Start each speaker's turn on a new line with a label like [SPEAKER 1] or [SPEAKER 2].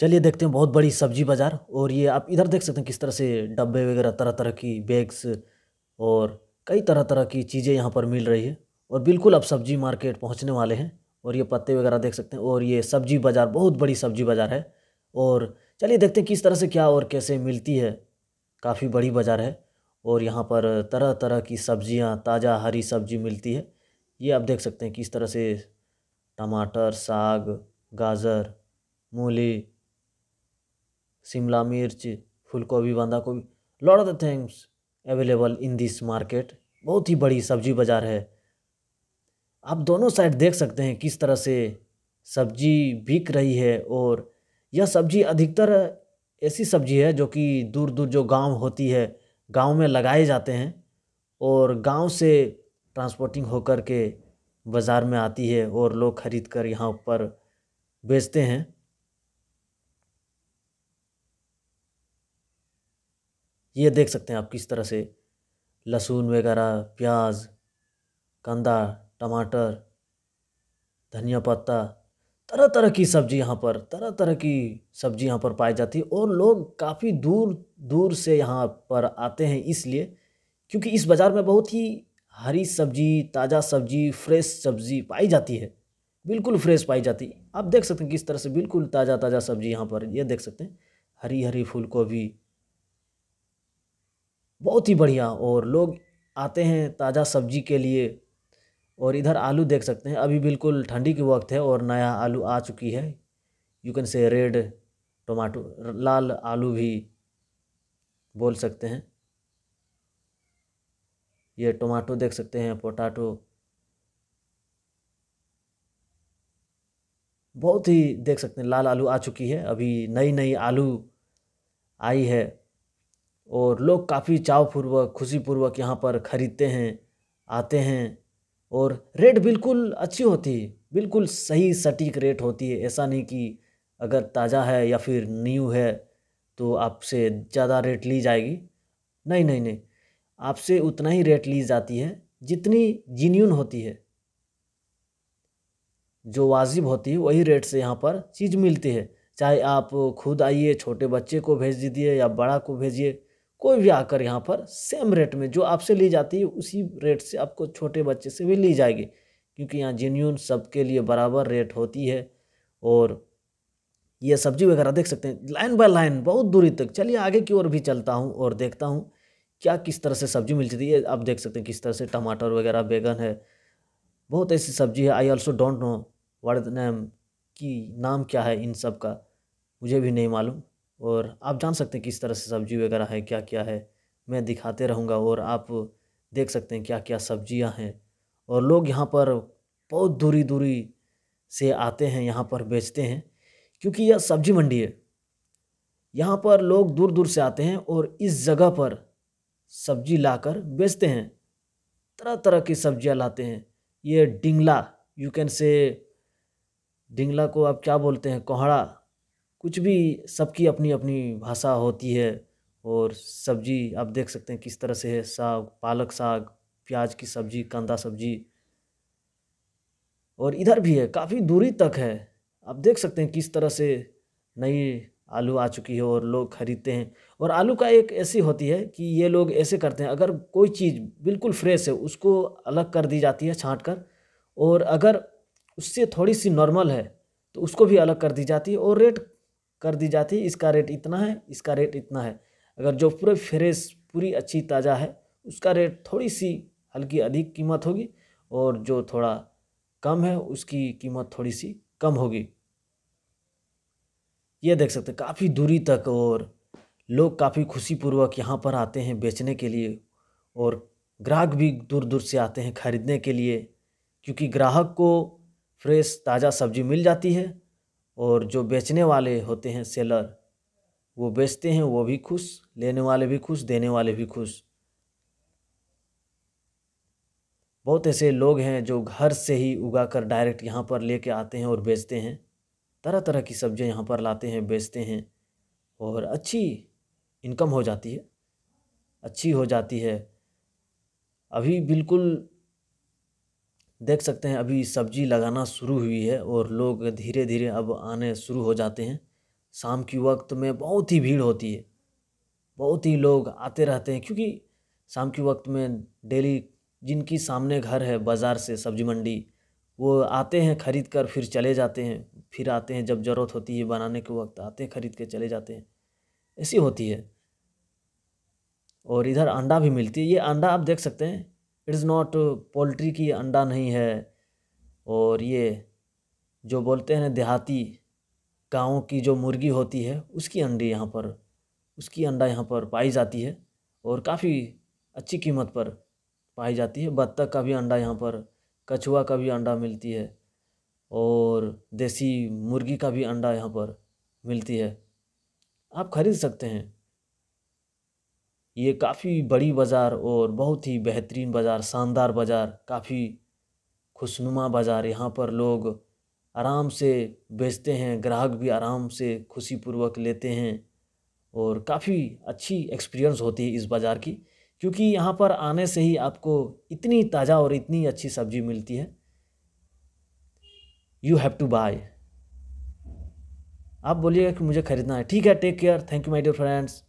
[SPEAKER 1] चलिए देखते हैं, बहुत बड़ी सब्ज़ी बाज़ार और ये आप इधर देख सकते हैं किस तरह से डब्बे वगैरह तरह तरह की बैग्स और कई तरह तरह की चीज़ें यहाँ पर मिल रही है। और बिल्कुल अब सब्ज़ी मार्केट पहुँचने वाले हैं और ये पत्ते वगैरह देख सकते हैं और ये सब्ज़ी बाज़ार, बहुत बड़ी सब्ज़ी बाज़ार है। और चलिए देखते हैं किस तरह से क्या और कैसे मिलती है। काफ़ी बड़ी बाज़ार है और यहाँ पर तरह तरह की सब्ज़ियाँ, ताज़ा हरी सब्ज़ी मिलती है। ये आप देख सकते हैं किस तरह से टमाटर, साग, गाजर, मूली शिमला मिर्च फूलगोभी बंदा गोभी lot of the things available in this market बहुत ही बड़ी सब्ज़ी बाज़ार है। आप दोनों साइड देख सकते हैं किस तरह से सब्ज़ी बिक रही है और यह सब्ज़ी अधिकतर ऐसी सब्ज़ी है जो कि दूर दूर जो गाँव होती है, गाँव में लगाए जाते हैं और गाँव से ट्रांसपोर्टिंग होकर के बाज़ार में आती है और लोग ख़रीद कर यहाँ पर बेचते हैं। ये देख सकते हैं आप किस तरह से लहसुन वगैरह, प्याज, कंदा, टमाटर, धनिया पत्ता तरह तरह की सब्ज़ी यहाँ पर तरह तरह की सब्ज़ी यहाँ पर पाई जाती है और लोग काफ़ी दूर दूर से यहाँ पर आते हैं इसलिए क्योंकि इस बाज़ार में बहुत ही हरी सब्ज़ी, ताज़ा सब्ज़ी, फ्रेश सब्ज़ी पाई जाती है। बिल्कुल फ्रेश पाई जाती है। आप देख सकते हैं किस तरह से बिल्कुल ताज़ा ताज़ा सब्ज़ी यहाँ पर, ये देख सकते हैं। हरी हरी फूल गोभी बहुत ही बढ़िया और लोग आते हैं ताज़ा सब्ज़ी के लिए और इधर आलू देख सकते हैं। अभी बिल्कुल ठंडी के वक्त है और नया आलू आ चुकी है। You can say red tomato लाल आलू भी बोल सकते हैं। ये टोमाटो देख सकते हैं पोटाटो बहुत ही देख सकते हैं, लाल आलू आ चुकी है। अभी नई नई आलू आई है। और लोग काफ़ी चावपूर्वक, खुशीपूर्वक यहाँ पर ख़रीदते हैं, आते हैं और रेट बिल्कुल अच्छी होती है, बिल्कुल सही सटीक रेट होती है। ऐसा नहीं कि अगर ताज़ा है या फिर न्यू है तो आपसे ज़्यादा रेट ली जाएगी। नहीं नहीं नहीं, आपसे उतना ही रेट ली जाती है जितनी जीन्यून होती है। जो वाजिब होती है वही रेट से यहाँ पर चीज़ मिलती है। चाहे आप खुद आइए, छोटे बच्चे को भेज दीजिए या बड़ा को भेजिए कोई भी आकर यहाँ पर सेम रेट में जो आपसे ली जाती है, उसी रेट से आपको छोटे बच्चे से भी ली जाएगी। क्योंकि यहाँ जेन्यून सबके लिए बराबर रेट होती है और ये सब्ज़ी वगैरह देख सकते हैं। लाइन बाय लाइन बहुत दूरी तक। चलिए आगे की ओर भी चलता हूँ और देखता हूँ क्या किस तरह से सब्ज़ी मिलती है। आप देख सकते हैं किस तरह से टमाटर वगैरह, बैगन है। बहुत ऐसी सब्ज़ी है। I also don't know word name की नाम क्या है इन सब का। मुझे भी नहीं मालूम। और आप जान सकते हैं किस तरह से सब्ज़ी वगैरह है क्या क्या है। मैं दिखाते रहूँगा और आप देख सकते हैं क्या क्या सब्ज़ियाँ हैं। और लोग यहाँ पर बहुत दूरी दूरी से आते हैं, यहाँ पर बेचते हैं, क्योंकि यह सब्ज़ी मंडी है। यहाँ पर लोग दूर दूर से आते हैं और इस जगह पर सब्ज़ी लाकर बेचते हैं। तरह तरह की सब्ज़ियाँ लाते हैं। ये डिंगला यू कैन से डिंगला को आप क्या बोलते हैं, कोहड़ा कुछ भी सबकी अपनी अपनी भाषा होती है और सब्ज़ी आप देख सकते हैं किस तरह से है, साग, पालक साग, प्याज की सब्ज़ी, कांदा सब्ज़ी। और इधर भी है, काफ़ी दूरी तक है। आप देख सकते हैं किस तरह से नई आलू आ चुकी है और लोग ख़रीदते हैं। और आलू का एक ऐसी होती है कि ये लोग ऐसे करते हैं, अगर कोई चीज़ बिल्कुल फ्रेश है, उसको अलग कर दी जाती है छाँट कर, और अगर उससे थोड़ी सी नॉर्मल है तो उसको भी अलग कर दी जाती है और रेट कर दी जाती है, इसका रेट इतना है, इसका रेट इतना है। अगर जो पूरे फ्रेश पूरी अच्छी ताज़ा है, उसका रेट थोड़ी सी हल्की अधिक कीमत होगी और जो थोड़ा कम है, उसकी कीमत थोड़ी सी कम होगी। ये देख सकते हैं, काफ़ी दूरी तक और लोग काफ़ी खुशीपूर्वक यहाँ पर आते हैं बेचने के लिए और ग्राहक भी दूर दूर से आते हैं खरीदने के लिए, क्योंकि ग्राहक को फ्रेश ताज़ा सब्ज़ी मिल जाती है। और जो बेचने वाले होते हैं सेलर, वो बेचते हैं, वो भी खुश, लेने वाले भी खुश, देने वाले भी खुश। बहुत ऐसे लोग हैं जो घर से ही उगा कर डायरेक्ट यहाँ पर लेके आते हैं और बेचते हैं। तरह तरह की सब्ज़ियाँ यहाँ पर लाते हैं, बेचते हैं और अच्छी इनकम हो जाती है, अच्छी हो जाती है। अभी बिल्कुल देख सकते हैं, अभी सब्ज़ी लगाना शुरू हुई है और लोग धीरे धीरे अब आने शुरू हो जाते हैं। शाम के वक्त में बहुत ही भीड़ होती है। बहुत ही लोग आते रहते हैं क्योंकि शाम के वक्त में डेली जिनकी सामने घर है, बाज़ार से सब्ज़ी मंडी, वो आते हैं ख़रीद कर फिर चले जाते हैं। फिर आते हैं जब ज़रूरत होती है बनाने के वक्त, आते हैं ख़रीद के चले जाते हैं। ऐसी होती है। और इधर अंडा भी मिलती है। ये अंडा आप देख सकते हैं इट इज़ नॉट पोल्ट्री की अंडा नहीं है। और ये जो बोलते हैं देहाती गाँव की जो मुर्गी होती है, उसकी अंडी यहाँ पर, उसकी अंडा यहाँ पर पाई जाती है और काफ़ी अच्छी कीमत पर पाई जाती है। बत्तख का भी अंडा यहाँ पर, कछुआ का भी अंडा मिलती है और देसी मुर्गी का भी अंडा यहाँ पर मिलती है। आप खरीद सकते हैं। ये काफ़ी बड़ी बाज़ार और बहुत ही बेहतरीन बाज़ार, शानदार बाज़ार, काफ़ी खुशनुमा बाज़ार। यहाँ पर लोग आराम से बेचते हैं, ग्राहक भी आराम से खुशीपूर्वक लेते हैं और काफ़ी अच्छी एक्सपीरियंस होती है इस बाज़ार की, क्योंकि यहाँ पर आने से ही आपको इतनी ताज़ा और इतनी अच्छी सब्ज़ी मिलती है। यू हैव टू बाय आप बोलिएगा कि मुझे ख़रीदना है। ठीक है take care thank you my dear friends